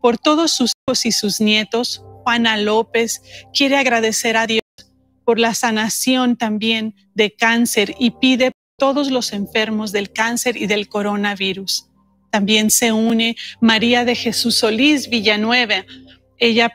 Por todos sus hijos y sus nietos. Juana López quiere agradecer a Dios por la sanación también de cáncer y pide por todos los enfermos del cáncer y del coronavirus. También se une María de Jesús Solís Villanueva. Ella